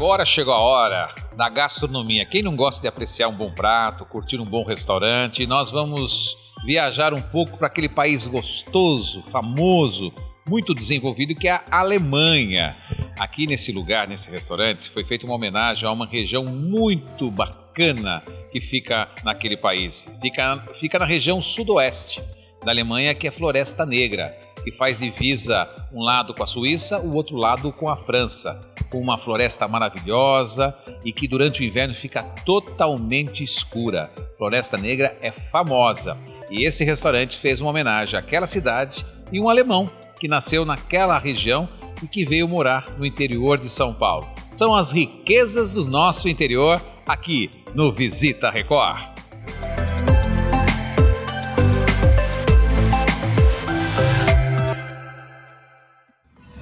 Agora chegou a hora da gastronomia. Quem não gosta de apreciar um bom prato, curtir um bom restaurante, nós vamos viajar um pouco para aquele país gostoso, famoso, muito desenvolvido que é a Alemanha. Aqui nesse lugar, nesse restaurante, foi feita uma homenagem a uma região muito bacana que fica naquele país. Fica, fica na região sudoeste da Alemanha, que é Floresta Negra, que faz divisa um lado com a Suíça, o outro lado com a França, com uma floresta maravilhosa e que durante o inverno fica totalmente escura. Floresta Negra é famosa e esse restaurante fez uma homenagem àquela cidade e um alemão que nasceu naquela região e que veio morar no interior de São Paulo. São as riquezas do nosso interior aqui no Visita Record.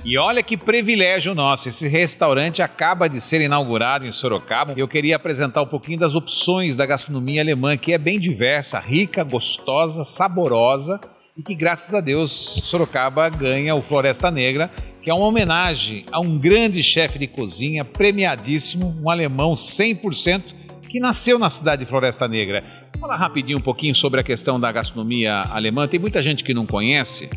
E olha que privilégio nosso, esse restaurante acaba de ser inaugurado em Sorocaba. Eu queria apresentar um pouquinho das opções da gastronomia alemã, que é bem diversa, rica, gostosa, saborosa e que graças a Deus Sorocaba ganha o Floresta Negra, que é uma homenagem a um grande chefe de cozinha premiadíssimo, um alemão 100%, que nasceu na cidade de Floresta Negra. Vou falar rapidinho um pouquinho sobre a questão da gastronomia alemã. Tem muita gente que não conhece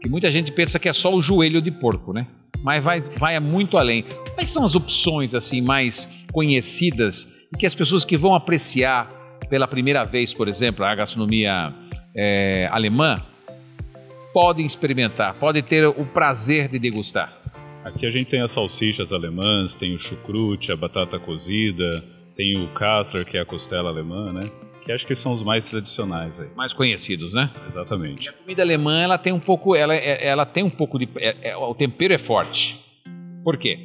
que muita gente pensa que é só o joelho de porco, né? Mas vai, vai muito além. Quais são as opções assim mais conhecidas e que as pessoas que vão apreciar pela primeira vez, por exemplo, a gastronomia é, alemã, podem experimentar, podem ter o prazer de degustar? Aqui a gente tem as salsichas alemãs, tem o chucrute, a batata cozida, tem o Kassler, que é a costela alemã, né? Que acho que são os mais tradicionais aí. Mais conhecidos, né? Exatamente. E a comida alemã, ela tem um pouco, ela, é, ela tem um pouco de, é, é, o tempero é forte. Por quê?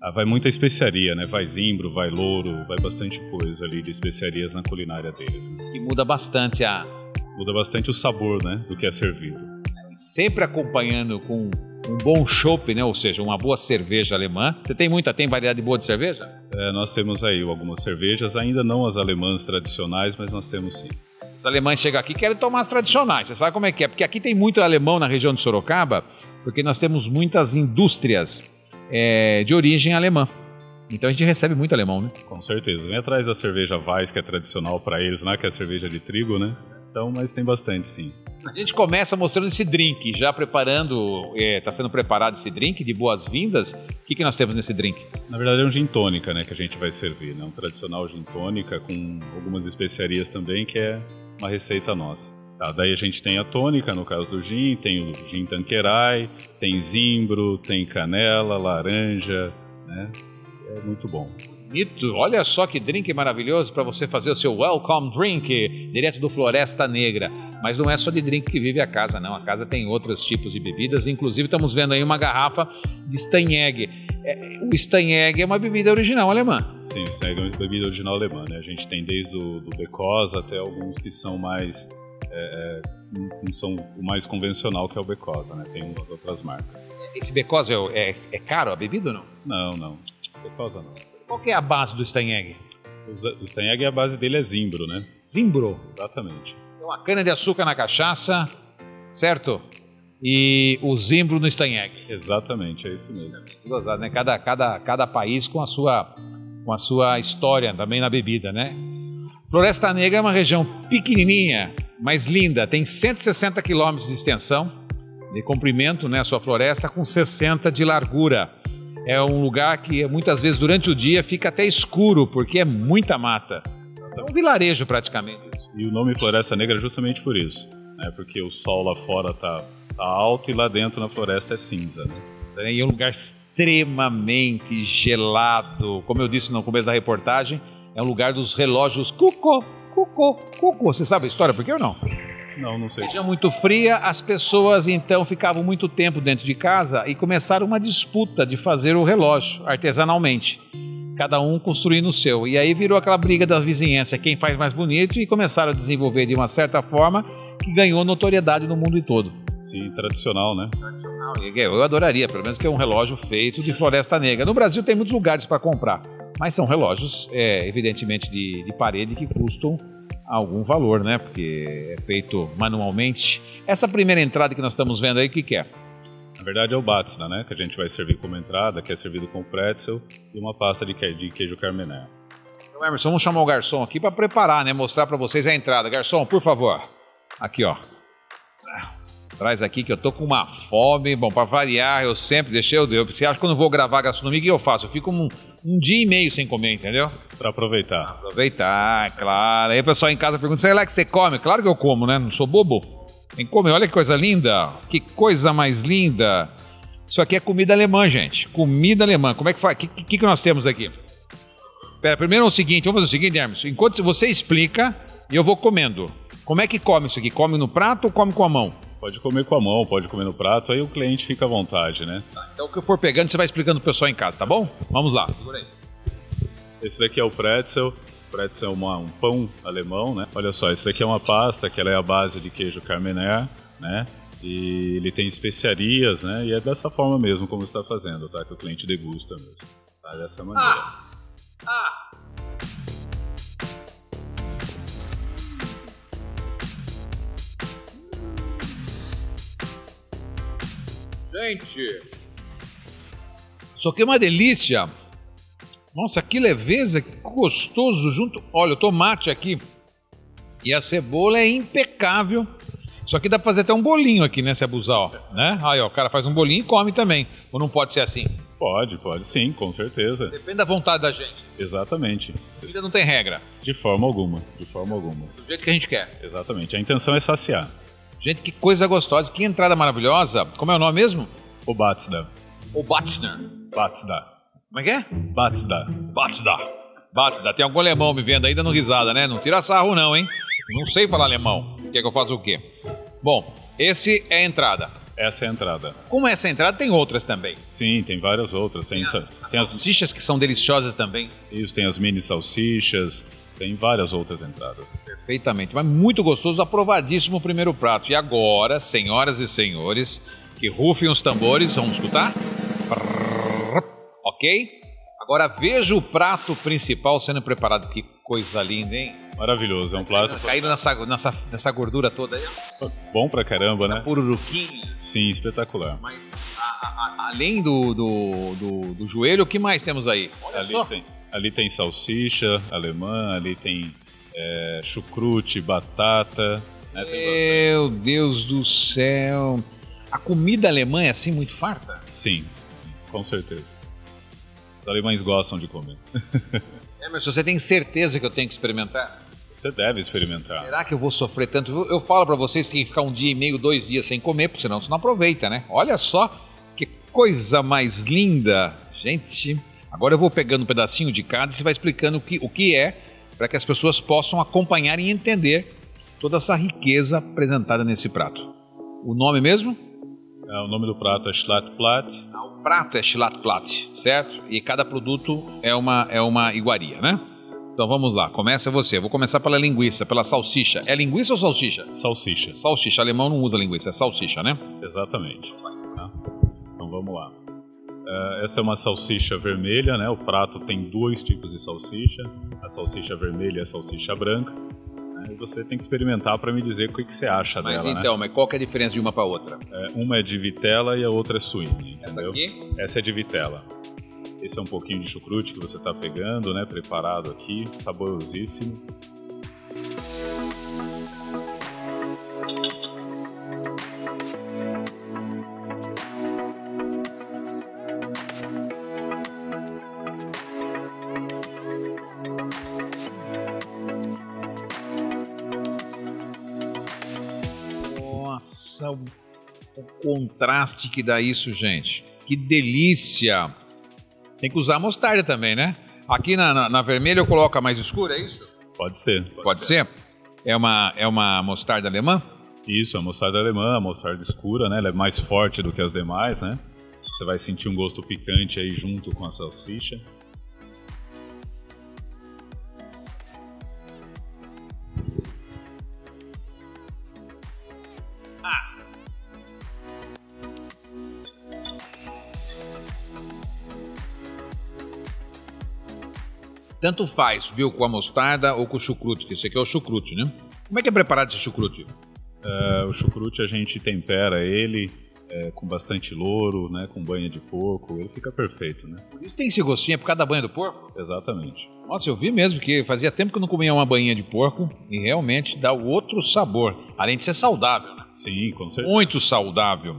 Ah, vai muita especiaria, né? Vai zimbro, vai louro, vai bastante coisa ali de especiarias na culinária deles. Né? E muda bastante a... Muda bastante o sabor, né? Do que é servido. Sempre acompanhando com um bom chopp, né? Ou seja, uma boa cerveja alemã. Você tem muita, tem variedade boa de cerveja? É, nós temos aí algumas cervejas, ainda não as alemãs tradicionais, mas nós temos sim. Os alemães chegam aqui e querem tomar as tradicionais. Você sabe como é que é? Porque aqui tem muito alemão na região de Sorocaba, porque nós temos muitas indústrias é, de origem alemã. Então a gente recebe muito alemão, né? Com certeza. Vem atrás da cerveja Weiss, que é tradicional para eles, né? Que é a cerveja de trigo, né? Então, mas tem bastante, sim. A gente começa mostrando esse drink, já preparando, está é, tá sendo preparado esse drink de boas-vindas. O que, que nós temos nesse drink? Na verdade é um gin tônica, né, que a gente vai servir, né? Um tradicional gin tônica com algumas especiarias também, que é uma receita nossa. Tá, daí a gente tem a tônica, no caso do gin, tem o gin tanqueray, tem zimbro, tem canela, laranja, né? É muito bom bonito. Olha só que drink maravilhoso para você fazer o seu welcome drink direto do Floresta Negra. Mas não é só de drink que vive a casa, não. A casa tem outros tipos de bebidas. Inclusive, estamos vendo aí uma garrafa de Steinegg. É, o Steinegg é uma bebida original alemã. Sim, o Steinegg é uma bebida original alemã. Né? A gente tem desde o do Becos até alguns que são mais. É, é são o mais convencional que é o Becosa, né? Tem umas outras marcas. Esse Becosa é, é, é caro a bebida ou não? Não, não. Becosa não. Qual que é a base do Steinegg? O Steinegg, a base dele é zimbro, né? Zimbro? Exatamente. Tem uma cana de açúcar na cachaça, certo? E o zimbro no Steinegg. Exatamente, é isso mesmo. Gozado, né? Cada, cada, cada país com a, sua, com a sua história também na bebida, né? Floresta Negra é uma região pequenininha, mas linda. Tem 160 quilômetros de extensão de comprimento, né? A sua floresta, com 60 de largura é um lugar que muitas vezes durante o dia fica até escuro, porque é muita mata. É um vilarejo praticamente. E o nome Floresta Negra é justamente por isso, né? porque o sol lá fora tá, tá alto e lá dentro na floresta é cinza. Né? E é um lugar extremamente gelado. Como eu disse no começo da reportagem, é um lugar dos relógios cuco, cuco, cuco. Você sabe a história, por que ou não? Não, não sei. Região muito fria, as pessoas então ficavam muito tempo dentro de casa e começaram uma disputa de fazer o relógio artesanalmente. Cada um construindo o seu. E aí virou aquela briga da vizinhança, quem faz mais bonito, e começaram a desenvolver de uma certa forma que ganhou notoriedade no mundo todo. Sim, tradicional, né? Tradicional. Eu adoraria, pelo menos, ter um relógio feito de floresta negra. No Brasil tem muitos lugares para comprar, mas são relógios, é, evidentemente, de, de parede que custam algum valor, né? Porque é feito manualmente. Essa primeira entrada que nós estamos vendo aí, o que, que é? Na verdade é o batsna, né? Que a gente vai servir como entrada, que é servido com pretzel e uma pasta de, que, de queijo carmené. Então, Emerson, vamos chamar o garçom aqui para preparar, né? Mostrar para vocês a entrada. Garçom, por favor. Aqui, ó. Traz aqui que eu tô com uma fome. Bom, para variar, eu sempre deixei o Deus. Você acha que quando eu vou gravar gastronomia, o que eu faço? Eu fico um, um dia e meio sem comer, entendeu? Para aproveitar. Aproveitar, claro. Aí o pessoal em casa pergunta: sei lá que você come? Claro que eu como, né? Não sou bobo. Tem que comer. Olha que coisa linda. Que coisa mais linda. Isso aqui é comida alemã, gente. Comida alemã. Como é que faz? O que, que, que nós temos aqui? Pera, primeiro é o seguinte, vamos fazer o seguinte, Hermes. Enquanto você explica, eu vou comendo. Como é que come isso aqui? Come no prato ou come com a mão? Pode comer com a mão, pode comer no prato, aí o cliente fica à vontade, né? Tá, então o que eu for pegando, você vai explicando pro pessoal em casa, tá bom? Vamos lá. Segura aí. Esse daqui é o pretzel. O pretzel é uma, um pão alemão, né? Olha só, esse daqui é uma pasta que ela é a base de queijo carmené, né? E ele tem especiarias, né? E é dessa forma mesmo como está fazendo, tá? Que o cliente degusta mesmo. Tá? Dessa maneira. Ah! Ah! Gente, isso aqui é uma delícia. Nossa, que leveza, que gostoso junto. Olha, o tomate aqui e a cebola é impecável. Isso aqui dá pra fazer até um bolinho aqui, né? Se abusar, ó. Né? Aí, ó, o cara faz um bolinho e come também. Ou não pode ser assim? Pode, pode sim, com certeza. Depende da vontade da gente. Exatamente. A vida não tem regra. De forma alguma, de forma alguma. Do jeito que a gente quer. Exatamente. A intenção é saciar. Gente, que coisa gostosa, que entrada maravilhosa. Como é o nome mesmo? O Batsda. O Batsner. Batsda. Como é que é? Batsda. Batsda. Batsda. Tem algum alemão me vendo aí dando risada, né? Não tira sarro não, hein? Não sei falar alemão. Quer que eu faça o quê? Bom, esse é a entrada. Essa é a entrada. Como essa entrada, tem outras também. Sim, tem várias outras. Tem, tem, a, tem as salsichas que são deliciosas também. Isso, tem as mini salsichas, tem várias outras entradas. Perfeitamente, mas muito gostoso, aprovadíssimo o primeiro prato. E agora, senhoras e senhores, que rufem os tambores, vamos escutar? Ok? Agora veja o prato principal sendo preparado. Que coisa linda, hein? Maravilhoso, é um prato. Caíram nessa, nessa, nessa gordura toda aí. Bom pra caramba, né? Pururuquinha. Sim, espetacular. Mas a, a, além do, do, do, do, joelho, o que mais temos aí? Olha ali só. Tem, ali tem salsicha alemã, ali tem é, chucrute, batata. Né? Meu Deus do céu. A comida alemã é assim muito farta? Sim, sim com certeza. Os alemães gostam de comer. Emerson, você tem certeza que eu tenho que experimentar? Você deve experimentar. Será que eu vou sofrer tanto? Eu, eu falo para vocês que tem que ficar um dia e meio, dois dias sem comer, porque senão você não aproveita, né? Olha só que coisa mais linda. Gente, agora eu vou pegando um pedacinho de cada e você vai explicando o que, o que é, para que as pessoas possam acompanhar e entender toda essa riqueza apresentada nesse prato. O nome mesmo? É, o nome do prato é Schlattplatt. Ah, o prato é Schlattplatt, certo? E cada produto é uma, é uma iguaria, né? Então vamos lá, começa você. Vou começar pela linguiça, pela salsicha. É linguiça ou salsicha? Salsicha. Salsicha. Alemão não usa linguiça, é salsicha, né? Exatamente. Tá? Então vamos lá. Uh, essa é uma salsicha vermelha, né? O prato tem dois tipos de salsicha. A salsicha vermelha e a salsicha branca. Né? E você tem que experimentar para me dizer o que, que você acha mas dela, né? então, né? mas qual que é a diferença de uma para outra? É, uma é de vitela e a outra é suína, Essa aqui? Essa é de vitela. Esse é um pouquinho de chucrute que você está pegando, né? Preparado aqui, saborosíssimo. Nossa, o contraste que dá isso, gente. Que delícia! Tem que usar mostarda também, né? Aqui na, na, na vermelha eu coloco a mais escura, é isso? Pode ser. Pode, pode ser. ser. É uma, é uma mostarda alemã? Isso, a mostarda alemã, a mostarda escura, né? Ela é mais forte do que as demais, né? Você vai sentir um gosto picante aí junto com a salsicha. Tanto faz, viu, com a mostarda ou com o chucrute, que esse aqui é o chucrute, né? Como é que é preparado esse chucrute? Uh, o chucrute a gente tempera ele é, com bastante louro, né? Com banha de porco, ele fica perfeito, né? Por isso tem esse gostinho, é por causa da banha do porco? Exatamente. Nossa, eu vi mesmo que fazia tempo que eu não comia uma banha de porco e realmente dá outro sabor, além de ser saudável, né? Sim, com certeza. Muito saudável.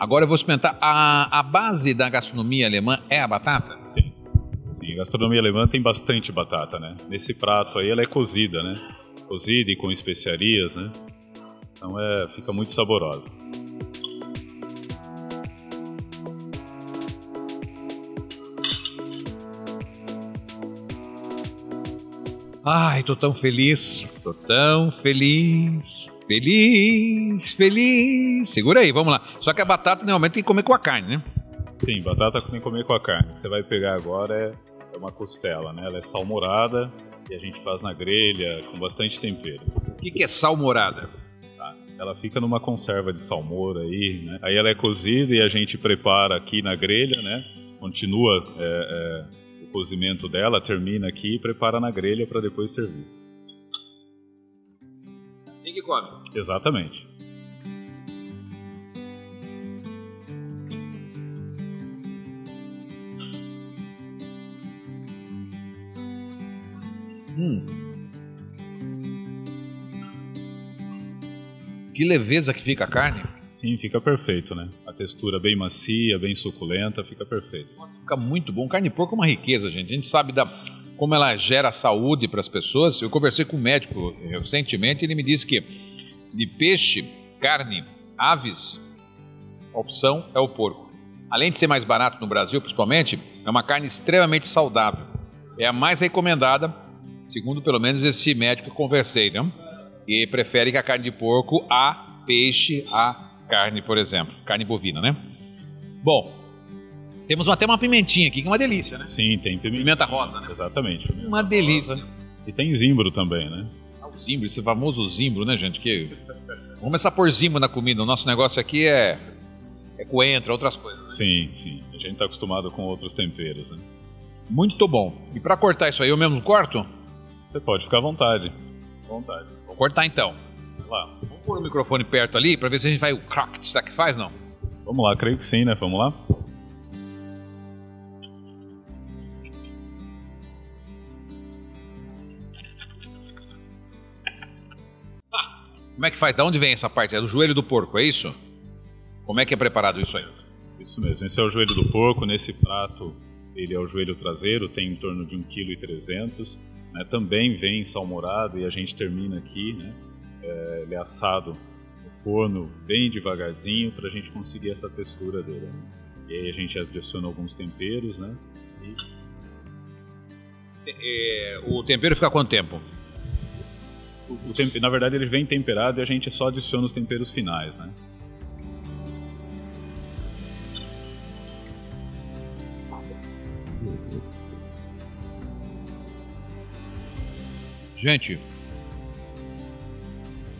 Agora eu vou experimentar. A, a base da gastronomia alemã é a batata? Sim. A gastronomia alemã tem bastante batata, né? Nesse prato aí ela é cozida, né? Cozida e com especiarias, né? Então é, fica muito saborosa. Ai, tô tão feliz, tô tão feliz, feliz, feliz. Segura aí, vamos lá. Só que a batata normalmente tem que comer com a carne, né? Sim, batata tem que comer com a carne. O que você vai pegar agora é, é uma costela, né? Ela é salmourada e a gente faz na grelha com bastante tempero. O que, que é salmourada? Tá? Ela fica numa conserva de salmoura aí, né? Aí ela é cozida e a gente prepara aqui na grelha, né? Continua é, é, o cozimento dela, termina aqui e prepara na grelha para depois servir. Assim que come. Exatamente. Que leveza que fica a carne. Sim, fica perfeito, né? A textura bem macia, bem suculenta, fica perfeito. Fica muito bom. Carne de porco é uma riqueza, gente. A gente sabe da, como ela gera saúde para as pessoas. Eu conversei com um médico recentemente e ele me disse que de peixe, carne, aves, a opção é o porco. Além de ser mais barato no Brasil, principalmente, é uma carne extremamente saudável. É a mais recomendada, segundo pelo menos esse médico que conversei, né? E prefere que a carne de porco a peixe, a carne, por exemplo. Carne bovina, né? Bom, temos até uma pimentinha aqui, que é uma delícia, né? Sim, tem pimenta, Pimenta rosa, né? Exatamente. pimenta Uma delícia. rosa. E tem zimbro também, né? Ah, O zimbro, esse famoso zimbro, né, gente? Que... Vamos começar a pôr zimbro na comida. O nosso negócio aqui é, é coentro, outras coisas. Sim, sim. A gente tá acostumado com outros temperos, né? Muito bom. E pra cortar isso aí, eu mesmo corto? Você pode ficar à vontade. À vontade. Vou cortar então. Vamos pôr o microfone perto ali pra ver se a gente vai o crack. Será que faz, não? Vamos lá, creio que sim, né? Vamos lá? Como é que faz? Da onde vem essa parte? É do joelho do porco, é isso? Como é que é preparado isso aí? Isso mesmo. Esse é o joelho do porco. Nesse prato, ele é o joelho traseiro, tem em torno de 1,3 kg. Né? Também vem salmourado e a gente termina aqui, né? É, ele é assado no forno bem devagarzinho para a gente conseguir essa textura dele. Né? E aí a gente adiciona alguns temperos, né? E É, o tempero fica quanto tempo? o, o tempe- na verdade, ele vem temperado e a gente só adiciona os temperos finais, né? Gente.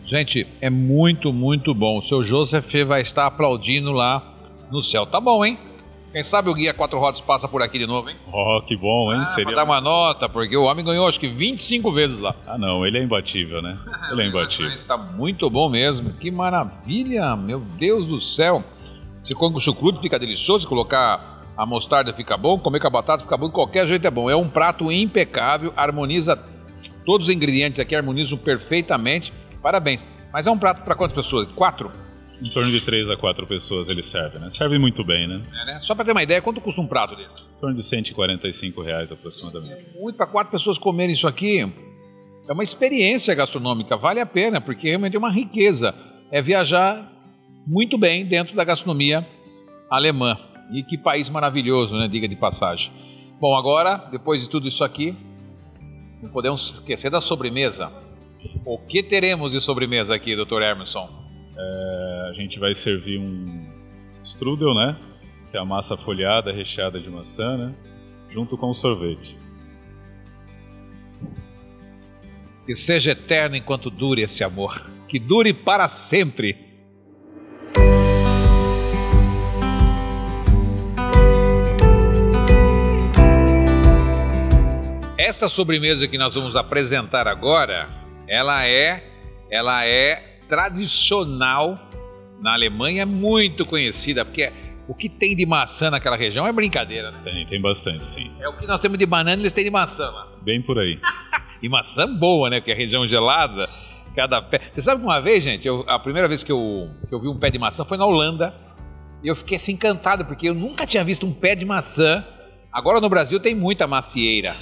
Gente, é muito, muito bom. O seu Joseph vai estar aplaudindo lá no céu. Tá bom, hein? Quem sabe o Guia Quatro Rodas passa por aqui de novo, hein? Oh, que bom, hein? Ah, Pra dar uma nota, porque o homem ganhou acho que 25 vezes lá. Ah, não, ele é imbatível, né? Ele é imbatível. Está muito bom mesmo. Que maravilha, meu Deus do céu. Se come com chucrute fica delicioso, se colocar a mostarda fica bom, comer com a batata fica bom, de qualquer jeito é bom. É um prato impecável, harmoniza todos os ingredientes aqui harmonizam perfeitamente. Parabéns. Mas é um prato para quantas pessoas? Quatro? Em torno de 3 a 4 pessoas ele serve, né? Serve muito bem, né? É, né? Só para ter uma ideia, quanto custa um prato desse? Em torno de 145 reais aproximadamente. Muito para quatro pessoas comerem isso aqui. É uma experiência gastronômica, vale a pena, porque realmente é uma riqueza. É viajar muito bem dentro da gastronomia alemã. E que país maravilhoso, né? Diga de passagem. Bom, agora, depois de tudo isso aqui, não podemos esquecer da sobremesa. O que teremos de sobremesa aqui, Dr. Emerson? É, a gente vai servir um strudel, né? Que é a massa folhada recheada de maçã, né? Junto com o sorvete. Que seja eterno enquanto dure esse amor. Que dure para sempre. Esta sobremesa que nós vamos apresentar agora, ela é, ela é tradicional na Alemanha muito conhecida, porque o que tem de maçã naquela região é brincadeira, né? Tem, tem bastante, sim. É o que nós temos de banana, eles têm de maçã lá. Bem por aí. e maçã boa, né? Porque a região gelada, cada pé. Você sabe que uma vez, gente, eu, a primeira vez que eu, que eu vi um pé de maçã foi na Holanda. E eu fiquei assim encantado, porque eu nunca tinha visto um pé de maçã. Agora no Brasil tem muita macieira,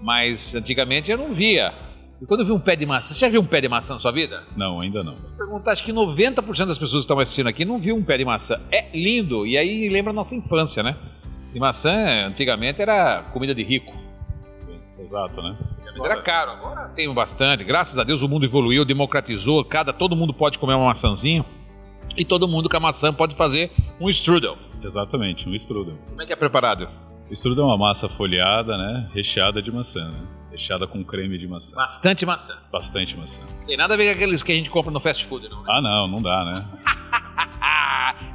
mas antigamente eu não via. E quando eu vi um pé de maçã, você já viu um pé de maçã na sua vida? Não, ainda não. Vou perguntar, acho que 90% das pessoas que estão assistindo aqui não viu um pé de maçã. É lindo, e aí lembra a nossa infância, né? E maçã, antigamente, era comida de rico. Exato, né? Era caro, agora tem bastante. Graças a Deus o mundo evoluiu, democratizou, cada todo mundo pode comer uma maçãzinha e todo mundo com a maçã pode fazer um strudel. Exatamente, um strudel. Como é que é preparado? O strudel é uma massa folhada, né, recheada de maçã, né? Recheada com creme de maçã. Bastante maçã. Bastante maçã. Tem nada a ver com aqueles que a gente compra no fast food, não. Né? Ah, não, não dá, né?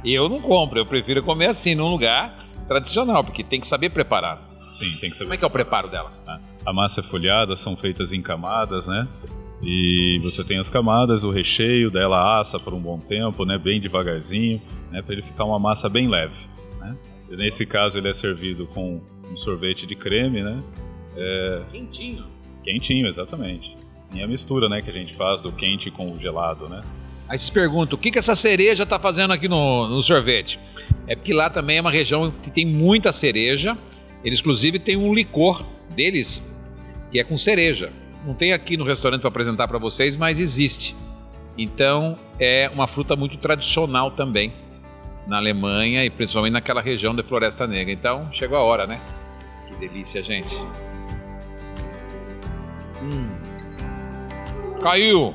eu não compro, eu prefiro comer assim, num lugar tradicional, porque tem que saber preparar. Sim, tem que saber. Como é que é o preparo dela? A massa é folhada, são feitas em camadas, né? E você tem as camadas, o recheio dela assa por um bom tempo, né? Bem devagarzinho, né? Para ele ficar uma massa bem leve. Nesse caso ele é servido com um sorvete de creme, né? É... Quentinho. Quentinho, exatamente. E a mistura, né, que a gente faz do quente com o gelado, né? Aí se pergunta, o que, que essa cereja está fazendo aqui no, no sorvete? É porque lá também é uma região que tem muita cereja. Eles, inclusive, têm um licor deles que é com cereja. Não tem aqui no restaurante para apresentar para vocês, mas existe. Então, é uma fruta muito tradicional também na Alemanha e principalmente naquela região da Floresta Negra. Então, chegou a hora, né? Que delícia, gente. Hum. Caiu!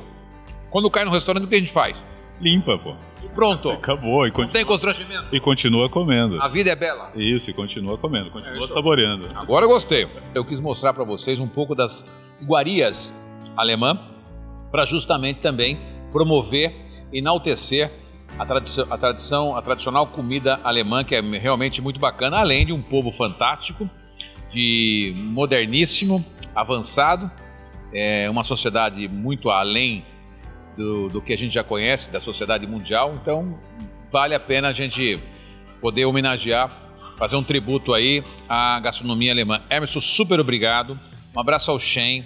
Quando cai no restaurante, o que a gente faz? Limpa, pô. Pronto. Acabou. E continua, Não tem constrangimento. E continua comendo. A vida é bela. Isso, e continua comendo, continua é saboreando. Agora eu gostei. Eu quis mostrar para vocês um pouco das iguarias alemã para justamente também promover, enaltecer a tradição, a tradição, a tradicional comida alemã que é realmente muito bacana, além de um povo fantástico, de moderníssimo, avançado, é uma sociedade muito além do, do que a gente já conhece da sociedade mundial. Então, vale a pena a gente poder homenagear, fazer um tributo aí à gastronomia alemã. Emerson, super obrigado. Um abraço ao Shen,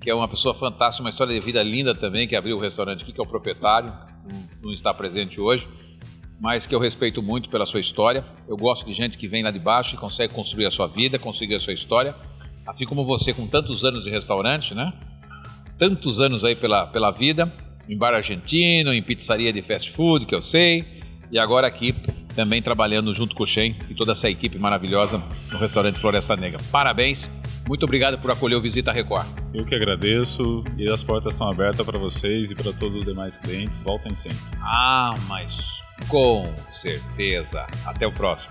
que é uma pessoa fantástica, uma história de vida linda também, que abriu o restaurante aqui, que é o proprietário, não está presente hoje, mas que eu respeito muito pela sua história. Eu gosto de gente que vem lá de baixo e consegue construir a sua vida, conseguir a sua história, assim como você com tantos anos de restaurante, né? Tantos anos aí pela, pela vida em bar argentino, em pizzaria de fast food, que eu sei, e agora aqui também trabalhando junto com o Shen e toda essa equipe maravilhosa no restaurante Floresta Negra. Parabéns, muito obrigado por acolher o Visita Record. Eu que agradeço e as portas estão abertas para vocês e para todos os demais clientes. Voltem sempre. Ah, mas com certeza. Até o próximo.